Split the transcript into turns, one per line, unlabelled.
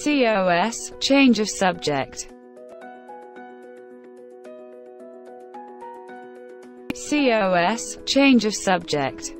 COS, change of subject. COS, change of subject.